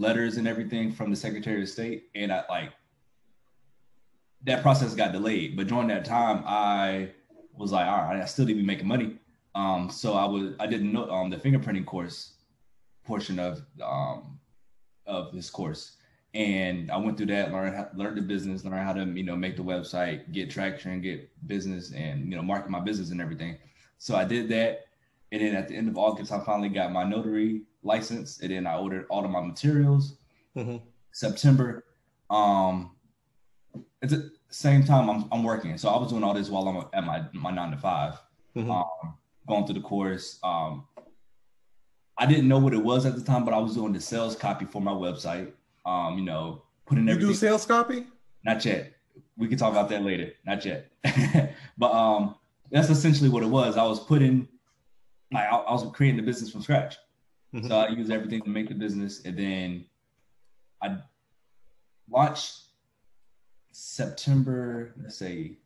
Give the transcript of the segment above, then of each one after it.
letters and everything from the Secretary of State, and I like that process got delayed. But during that time, I was like, all right, I still need to be making money. Um, so I was I didn't know um the fingerprinting course portion of um of this course. And I went through that, learned how, learned the business, learned how to you know make the website, get traction, get business, and you know market my business and everything. So I did that, and then at the end of August, I finally got my notary license, and then I ordered all of my materials. Mm-hmm. September, um, it's the same time I'm, I'm working, so I was doing all this while I'm at my my nine to 5 mm-hmm. um, going through the course. Um, I didn't know what it was at the time, but I was doing the sales copy for my website. Um, you know, putting everything. You do sales copy? Not yet. We can talk about that later. Not yet. but um, that's essentially what it was. I was putting, like, I, I was creating the business from scratch. Mm-hmm. So I used everything to make the business, and then I launched September. Let's say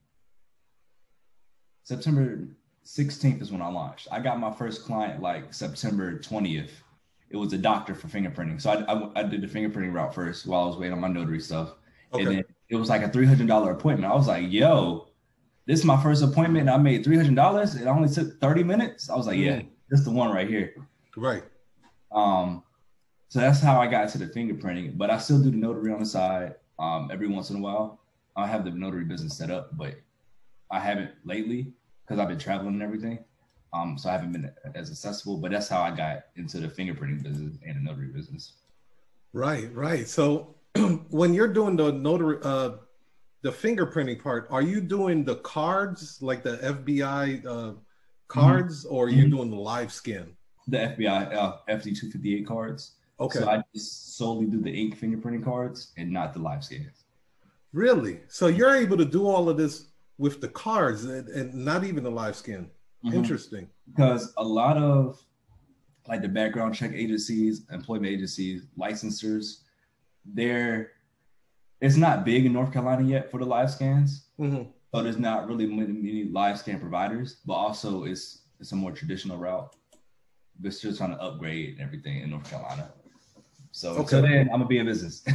September 16th is when I launched. I got my first client like September 20th. It was a doctor for fingerprinting. So I, I, I did the fingerprinting route first while I was waiting on my notary stuff. Okay. And then it was like a $300 appointment. I was like, yo, this is my first appointment. I made $300. It only took 30 minutes. I was like, yeah, mm. this is the one right here. Right. Um, so that's how I got to the fingerprinting, but I still do the notary on the side. Um, every once in a while, I have the notary business set up, but I haven't lately because I've been traveling and everything. Um, so I haven't been as accessible, but that's how I got into the fingerprinting business and the notary business. Right, right. So when you're doing the notary, uh, the fingerprinting part, are you doing the cards like the FBI uh, cards, mm-hmm. or are you mm-hmm. doing the live scan? The FBI uh, FD two fifty eight cards. Okay. So I just solely do the ink fingerprinting cards and not the live scans. Really? So you're able to do all of this with the cards and, and not even the live scan. Mm-hmm. Interesting. Because a lot of like the background check agencies, employment agencies, licensors, they're it's not big in North Carolina yet for the live scans. Mm-hmm. So there's not really many, many live scan providers, but also it's it's a more traditional route. They're still trying to upgrade everything in North Carolina. So okay. so then I'm gonna be in business.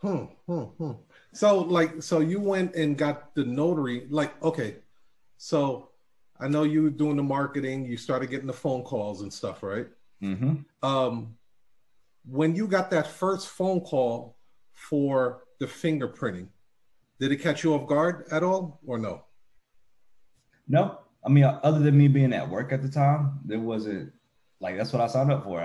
hmm, hmm, hmm. So like so you went and got the notary like okay. So I know you were doing the marketing, you started getting the phone calls and stuff, right? Mm-hmm. Um when you got that first phone call for the fingerprinting, did it catch you off guard at all or no? No. I mean, other than me being at work at the time, there wasn't like that's what I signed up for.